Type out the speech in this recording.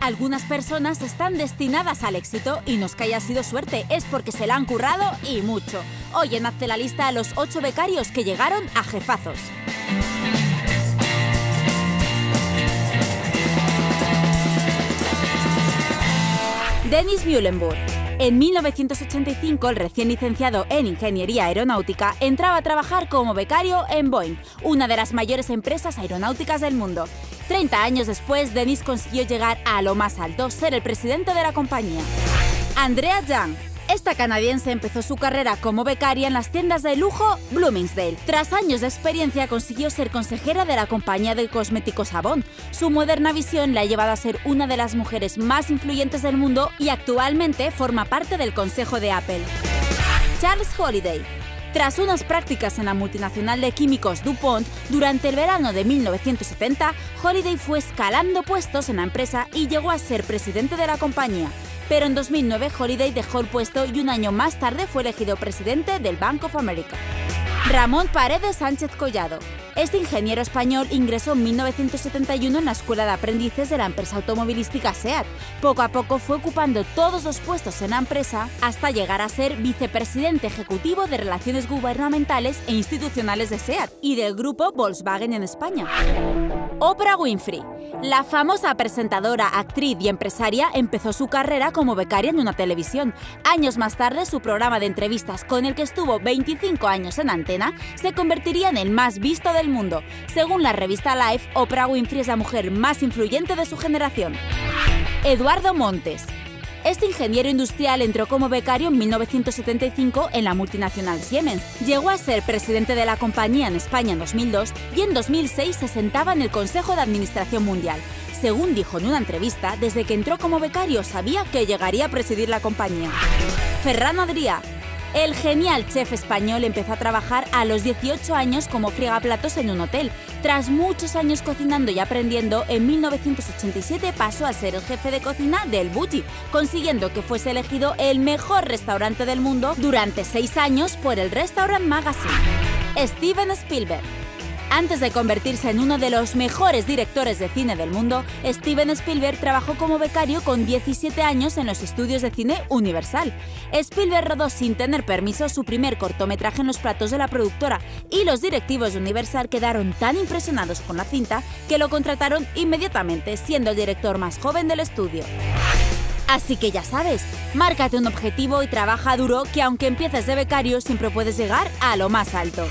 Algunas personas están destinadas al éxito y no es que haya sido suerte, es porque se la han currado y mucho. Hoy en Hazte la lista a los 8 becarios que llegaron a jefazos. Denis Muhlenburg. En 1985, el recién licenciado en Ingeniería Aeronáutica entraba a trabajar como becario en Boeing, una de las mayores empresas aeronáuticas del mundo. 30 años después, Denis consiguió llegar a lo más alto, ser el presidente de la compañía. Andrea Young. Esta canadiense empezó su carrera como becaria en las tiendas de lujo Bloomingdale. Tras años de experiencia consiguió ser consejera de la compañía de cosméticos Avon. Su moderna visión la ha llevado a ser una de las mujeres más influyentes del mundo y actualmente forma parte del consejo de Apple. Charles Holiday. Tras unas prácticas en la multinacional de químicos DuPont, durante el verano de 1970, Holiday fue escalando puestos en la empresa y llegó a ser presidente de la compañía pero en 2009 Holiday dejó el puesto y un año más tarde fue elegido presidente del Bank of America. Ramón Paredes Sánchez Collado. Este ingeniero español ingresó en 1971 en la Escuela de Aprendices de la empresa automovilística SEAT. Poco a poco fue ocupando todos los puestos en la empresa hasta llegar a ser vicepresidente ejecutivo de Relaciones Gubernamentales e Institucionales de SEAT y del grupo Volkswagen en España. Oprah Winfrey. La famosa presentadora, actriz y empresaria empezó su carrera como becaria en una televisión. Años más tarde, su programa de entrevistas, con el que estuvo 25 años en antena, se convertiría en el más visto del mundo. Según la revista Life, Oprah Winfrey es la mujer más influyente de su generación. Eduardo Montes. Este ingeniero industrial entró como becario en 1975 en la multinacional Siemens. Llegó a ser presidente de la compañía en España en 2002 y en 2006 se sentaba en el Consejo de Administración Mundial. Según dijo en una entrevista, desde que entró como becario sabía que llegaría a presidir la compañía. Ferran Adrià, el genial chef español empezó a trabajar a los 18 años como friegaplatos en un hotel. Tras muchos años cocinando y aprendiendo, en 1987 pasó a ser el jefe de cocina del Buti, consiguiendo que fuese elegido el mejor restaurante del mundo durante seis años por el Restaurant Magazine. Steven Spielberg antes de convertirse en uno de los mejores directores de cine del mundo, Steven Spielberg trabajó como becario con 17 años en los estudios de cine Universal. Spielberg rodó sin tener permiso su primer cortometraje en los platos de la productora y los directivos de Universal quedaron tan impresionados con la cinta que lo contrataron inmediatamente, siendo el director más joven del estudio. Así que ya sabes, márcate un objetivo y trabaja duro que aunque empieces de becario siempre puedes llegar a lo más alto.